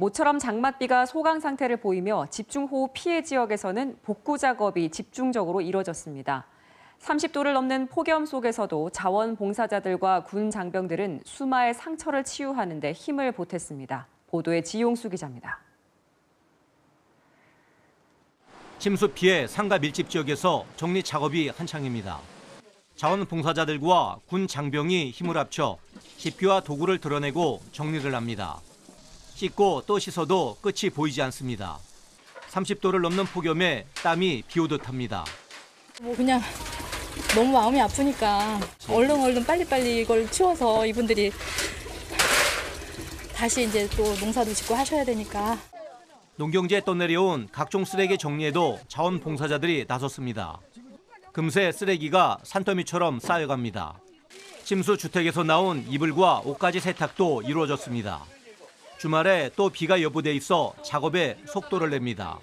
모처럼 장맛비가 소강 상태를 보이며 집중호우 피해 지역에서는 복구 작업이 집중적으로 이뤄졌습니다. 30도를 넘는 폭염 속에서도 자원봉사자들과 군 장병들은 수마의 상처를 치유하는 데 힘을 보탰습니다. 보도에 지용수 기자입니다. 침수 피해 상가 밀집 지역에서 정리 작업이 한창입니다. 자원봉사자들과 군 장병이 힘을 합쳐 지피와 도구를 드러내고 정리를 합니다. 씻고 또 씻어도 끝이 보이지 않습니다. 30도를 넘는 폭염에 땀이 비오듯 합니다. 뭐 그냥 너무 마음이 아프니까 얼른 얼른 빨리빨리 이걸 치워서 이분들이 다시 이제 또 농사도 짓고 하셔야 되니까 농경지에 떠내려온 각종 쓰레기 정리에도 자원봉사자들이 나섰습니다. 금세 쓰레기가 산더미처럼 쌓여갑니다. 침수 주택에서 나온 이불과 옷가지 세탁도 이루어졌습니다. 주말에 또 비가 여부돼 있어 작업에 속도를 냅니다.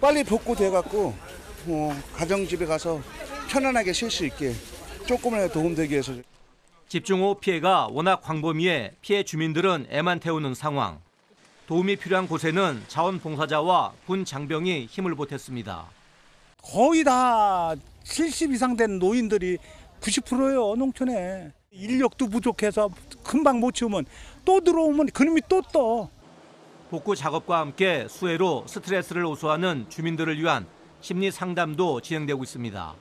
빨리 복구돼 갖고 어, 가정집에 가서 편안하게 쉴 수 있게 조금이라도 도움되기 위해서 집중호우 피해가 워낙 광범위해 피해 주민들은 애만 태우는 상황. 도움이 필요한 곳에는 자원봉사자와 군 장병이 힘을 보탰습니다. 거의 다 70 이상 된 노인들이 90%예요 농촌에 인력도 부족해서 금방 못 치우면 또 들어오면 그놈이 또 떠. 복구 작업과 함께 수해로 스트레스를 호소하는 주민들을 위한 심리 상담도 진행되고 있습니다.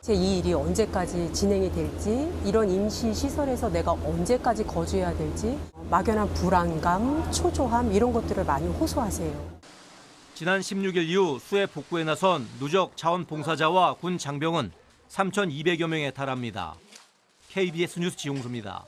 제이 일이 언제까지 진행이 될지, 이런 임시 시설에서 내가 언제까지 거주해야 될지, 막연한 불안감, 초조함 이런 것들을 많이 호소하세요. 지난 16일 이후 수해 복구에 나선 누적 자원봉사자와 군 장병은 3,200여 명에 달합니다. KBS 뉴스 지용수입니다.